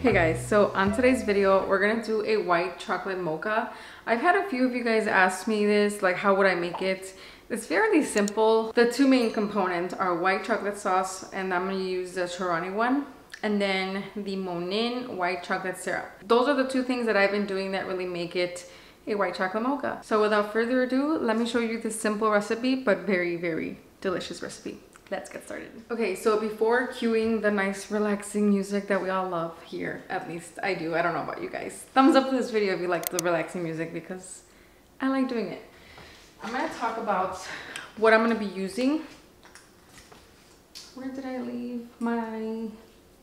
Hey guys, so on today's video, we're gonna do a white chocolate mocha. I've had a few of you guys ask me this, like how would I make it? It's fairly simple. The two main components are white chocolate sauce, and I'm gonna use the Torani one, and then the Monin white chocolate syrup. Those are the two things that I've been doing that really make it a white chocolate mocha. So without further ado, let me show you this simple recipe, but very, very delicious recipe let's get started. Okay, so before cueing the nice relaxing music that we all love here, at least I do, I don't know about you guys. Thumbs up to this video if you like the relaxing music because I like doing it. I'm gonna talk about what I'm gonna be using. Where did I leave my,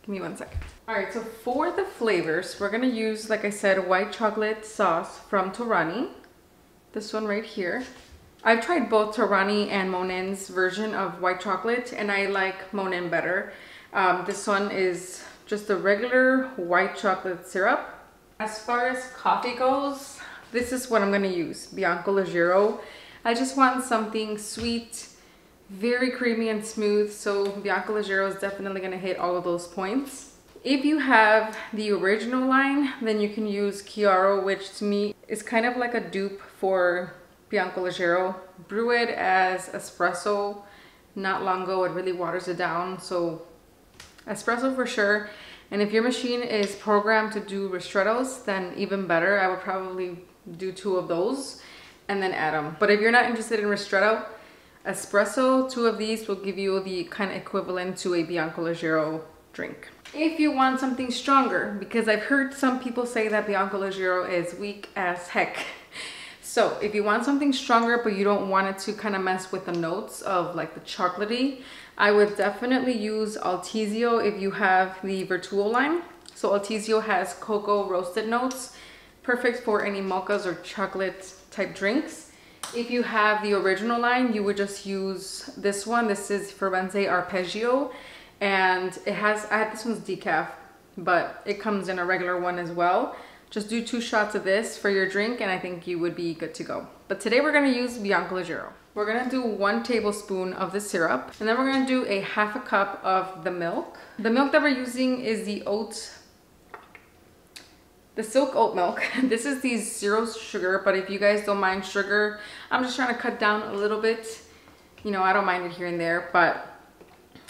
give me one second. All right, so for the flavors, we're gonna use, like I said, white chocolate sauce from Torani. This one right here. I've tried both Torani and Monin's version of white chocolate and I like Monin better. Um, this one is just a regular white chocolate syrup. As far as coffee goes, this is what I'm gonna use, Bianco Leggero. I just want something sweet, very creamy and smooth, so Bianco Leggero is definitely gonna hit all of those points. If you have the original line, then you can use Chiaro, which to me is kind of like a dupe for Bianco Leggero. Brew it as espresso not long ago. It really waters it down. So espresso for sure. And if your machine is programmed to do ristrettos, then even better. I would probably do two of those and then add them. But if you're not interested in ristretto, espresso, two of these will give you the kind of equivalent to a Bianco Leggero drink. If you want something stronger, because I've heard some people say that Bianco Leggero is weak as heck. So if you want something stronger, but you don't want it to kind of mess with the notes of like the chocolatey, I would definitely use Altissio if you have the Vertuo line. So Altissio has cocoa roasted notes, perfect for any mochas or chocolate type drinks. If you have the original line, you would just use this one. This is Firenze Arpeggio and it has, I had this one's decaf, but it comes in a regular one as well. Just do two shots of this for your drink and I think you would be good to go. But today we're gonna use Bianco Leggero. We're gonna do one tablespoon of the syrup and then we're gonna do a half a cup of the milk. The milk that we're using is the oat, the silk oat milk. This is the zero sugar, but if you guys don't mind sugar, I'm just trying to cut down a little bit. You know, I don't mind it here and there, but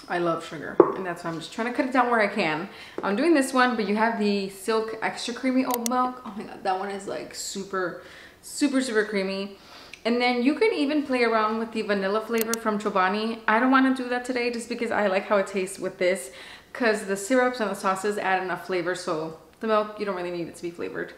I love sugar and that's why I'm just trying to cut it down where I can. I'm doing this one, but you have the Silk Extra Creamy Oat Milk. Oh my God, that one is like super, super, super creamy. And then you can even play around with the vanilla flavor from Chobani. I don't want to do that today just because I like how it tastes with this because the syrups and the sauces add enough flavor. So the milk, you don't really need it to be flavored.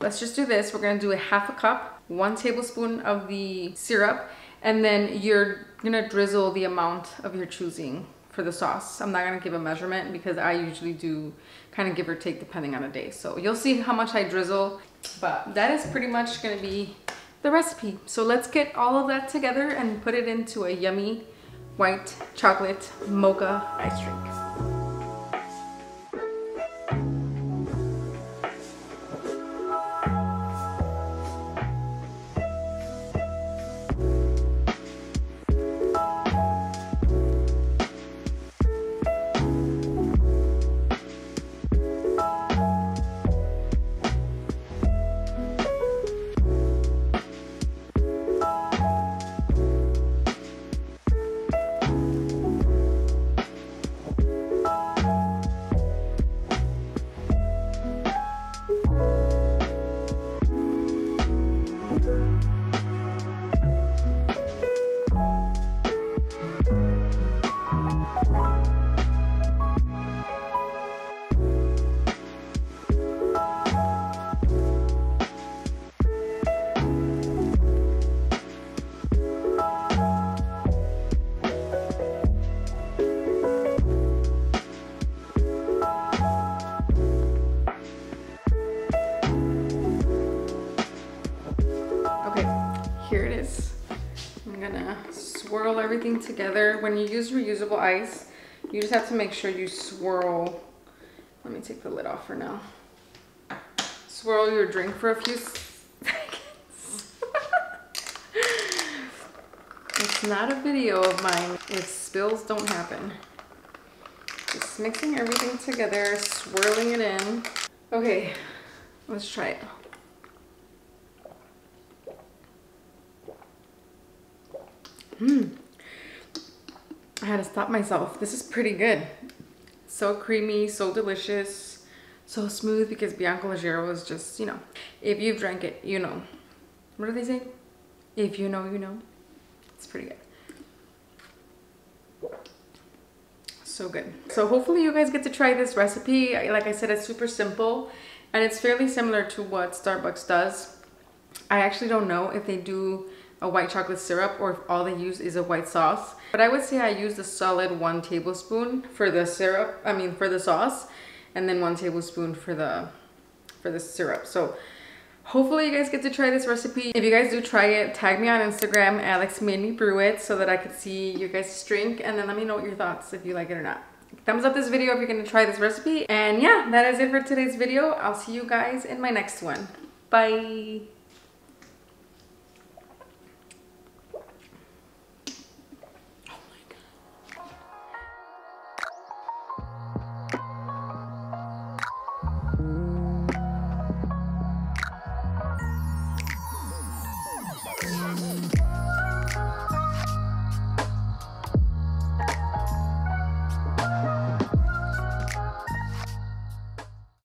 Let's just do this. We're going to do a half a cup, one tablespoon of the syrup, and then you're going to drizzle the amount of your choosing for the sauce. I'm not gonna give a measurement because I usually do kind of give or take depending on the day. So you'll see how much I drizzle, but that is pretty much gonna be the recipe. So let's get all of that together and put it into a yummy white chocolate mocha ice drink. Swirl everything together. When you use reusable ice, you just have to make sure you swirl. Let me take the lid off for now. Swirl your drink for a few seconds. it's not a video of mine if spills don't happen. Just mixing everything together, swirling it in. Okay, let's try it. Mmm. I had to stop myself. This is pretty good. So creamy, so delicious, so smooth because Bianco Leggero is just, you know, if you've drank it, you know. What do they say? If you know, you know. It's pretty good. So good. So hopefully you guys get to try this recipe. Like I said, it's super simple and it's fairly similar to what Starbucks does. I actually don't know if they do a white chocolate syrup or if all they use is a white sauce. But I would say I used a solid one tablespoon for the syrup, I mean for the sauce, and then one tablespoon for the for the syrup. So hopefully you guys get to try this recipe. If you guys do try it, tag me on Instagram, Alex made me brew it so that I could see your guys' drink and then let me know what your thoughts if you like it or not. Thumbs up this video if you're gonna try this recipe. And yeah, that is it for today's video. I'll see you guys in my next one. Bye.